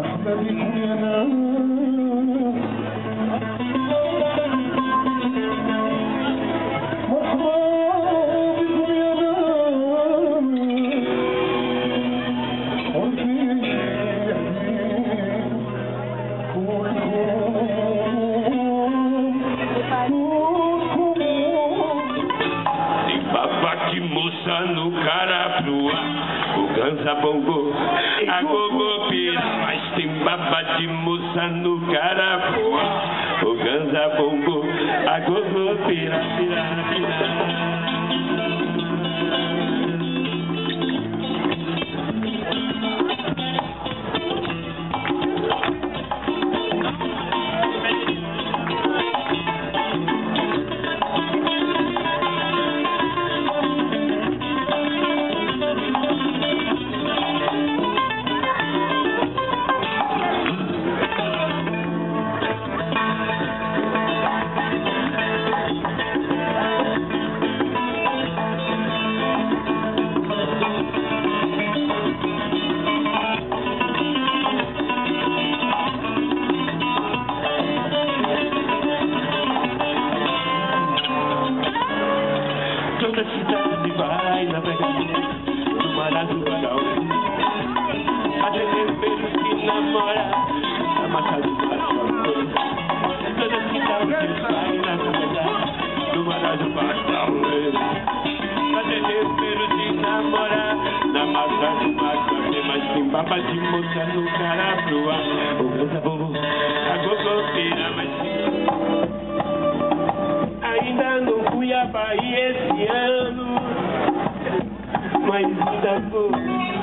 Marca de Cunha Babate moça no caraprua, o ganza bongo, a pira, mas tem babate moça no caraprua, o ganza bongo, a pira, pira, pira. A massa do mar Toda cidade vai navegar no mar azul vagal. Até tempero de namorar na massa do mar Mas tem baba de moça no caraprua O Mas Ainda não fui a Bahia esse ano, mas ainda vou.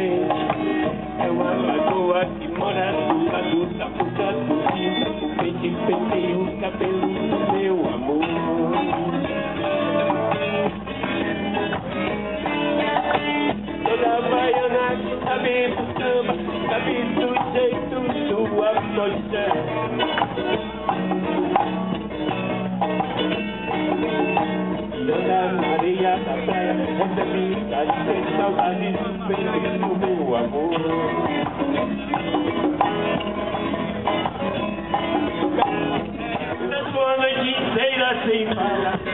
É uma lagoa que mora do lado da ponta do rio. Pente, pentei o cabelo do meu amor. Toda baiana que sabe do samba, sabe do jeito sua noite. Toda na areia da praia, onde fica sem saudade do see my life.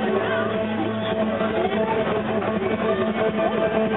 Thank you.